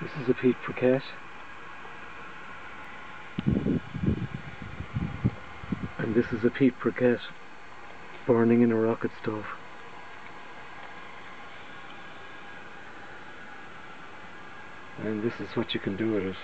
This is a peat briquette. And this is a peat briquette burning in a rocket stove. And this is what you can do with it.